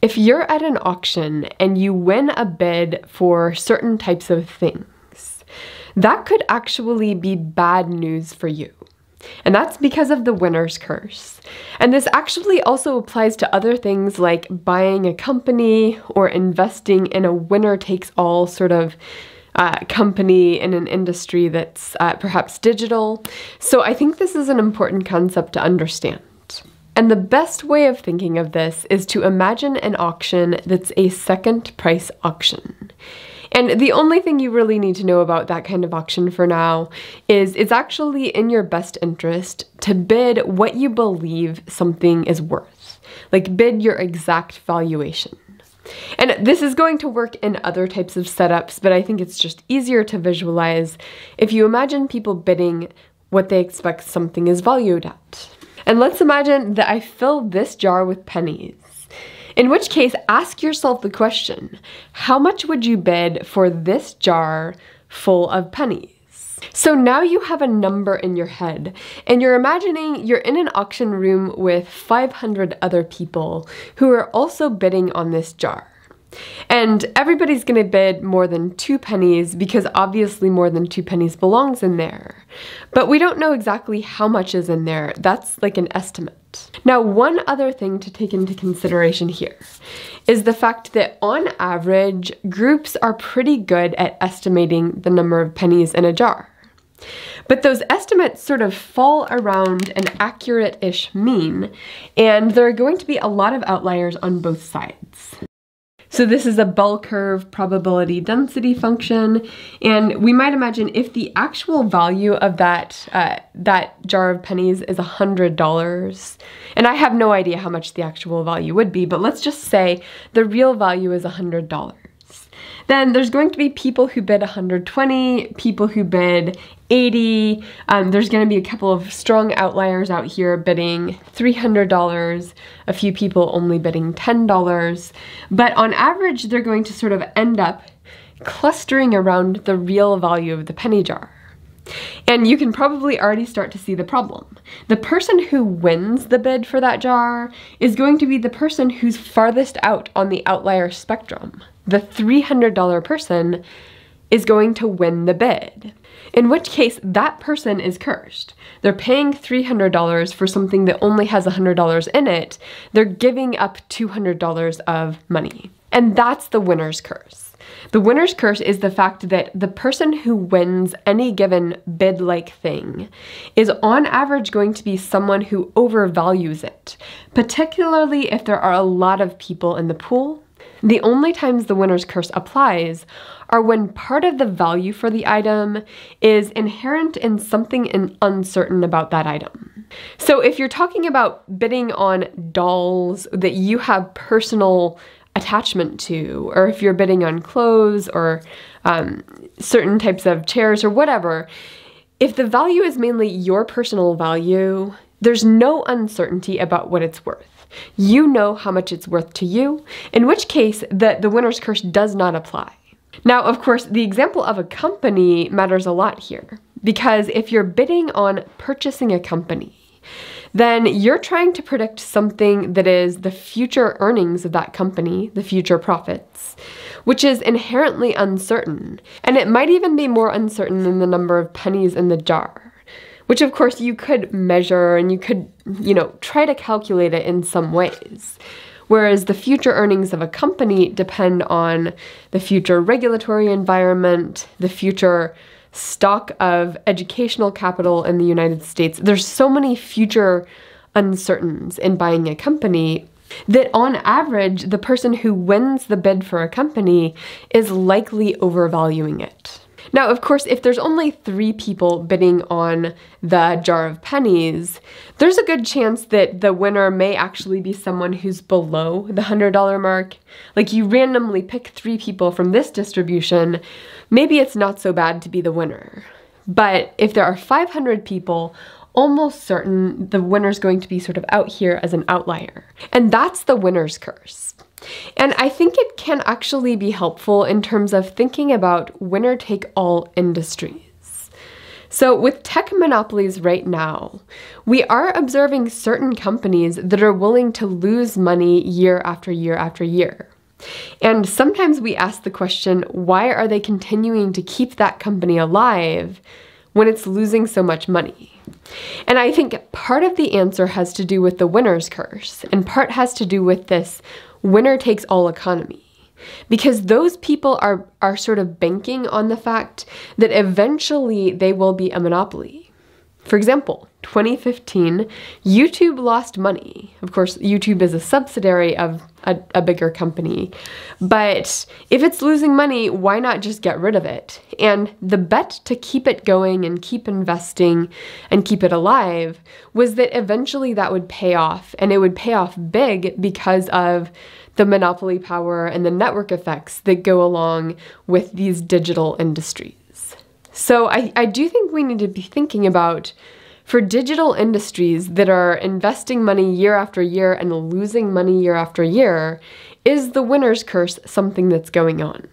If you're at an auction and you win a bid for certain types of things, that could actually be bad news for you. And that's because of the winner's curse. And this actually also applies to other things like buying a company or investing in a winner takes all sort of uh, company in an industry that's uh, perhaps digital. So I think this is an important concept to understand. And the best way of thinking of this is to imagine an auction that's a second price auction. And the only thing you really need to know about that kind of auction for now is it's actually in your best interest to bid what you believe something is worth. Like bid your exact valuation. And this is going to work in other types of setups, but I think it's just easier to visualize if you imagine people bidding what they expect something is valued at. And let's imagine that I fill this jar with pennies. In which case, ask yourself the question, how much would you bid for this jar full of pennies? So now you have a number in your head, and you're imagining you're in an auction room with 500 other people who are also bidding on this jar. And everybody's gonna bid more than two pennies because obviously more than two pennies belongs in there. But we don't know exactly how much is in there. That's like an estimate. Now, one other thing to take into consideration here is the fact that on average, groups are pretty good at estimating the number of pennies in a jar. But those estimates sort of fall around an accurate-ish mean, and there are going to be a lot of outliers on both sides. So this is a bell curve probability density function, and we might imagine if the actual value of that uh, that jar of pennies is $100, and I have no idea how much the actual value would be, but let's just say the real value is $100. Then there's going to be people who bid 120, people who bid 80. Um, there's going to be a couple of strong outliers out here bidding $300, a few people only bidding $10. But on average, they're going to sort of end up clustering around the real value of the penny jar. And you can probably already start to see the problem. The person who wins the bid for that jar is going to be the person who's farthest out on the outlier spectrum. The $300 person is going to win the bid. In which case, that person is cursed. They're paying $300 for something that only has $100 in it. They're giving up $200 of money. And that's the winner's curse. The winner's curse is the fact that the person who wins any given bid like thing is on average going to be someone who overvalues it, particularly if there are a lot of people in the pool. The only times the winner's curse applies are when part of the value for the item is inherent in something uncertain about that item. So if you're talking about bidding on dolls that you have personal attachment to, or if you're bidding on clothes or um, certain types of chairs or whatever, if the value is mainly your personal value, there's no uncertainty about what it's worth. You know how much it's worth to you, in which case the, the winner's curse does not apply. Now, of course, the example of a company matters a lot here, because if you're bidding on purchasing a company, then you're trying to predict something that is the future earnings of that company, the future profits, which is inherently uncertain. And it might even be more uncertain than the number of pennies in the jar, which of course you could measure and you could, you know, try to calculate it in some ways. Whereas the future earnings of a company depend on the future regulatory environment, the future stock of educational capital in the United States. There's so many future uncertainties in buying a company that on average, the person who wins the bid for a company is likely overvaluing it. Now, of course, if there's only three people bidding on the jar of pennies, there's a good chance that the winner may actually be someone who's below the $100 mark. Like you randomly pick three people from this distribution, maybe it's not so bad to be the winner. But if there are 500 people, almost certain the winner's going to be sort of out here as an outlier. And that's the winner's curse. And I think it can actually be helpful in terms of thinking about winner take all industries. So, with tech monopolies right now, we are observing certain companies that are willing to lose money year after year after year. And sometimes we ask the question why are they continuing to keep that company alive when it's losing so much money? And I think part of the answer has to do with the winner's curse, and part has to do with this winner takes all economy because those people are are sort of banking on the fact that eventually they will be a monopoly. For example, 2015, YouTube lost money. Of course, YouTube is a subsidiary of a, a, bigger company. But if it's losing money, why not just get rid of it? And the bet to keep it going and keep investing and keep it alive was that eventually that would pay off. And it would pay off big because of the monopoly power and the network effects that go along with these digital industries. So I, I do think we need to be thinking about for digital industries that are investing money year after year and losing money year after year, is the winner's curse something that's going on?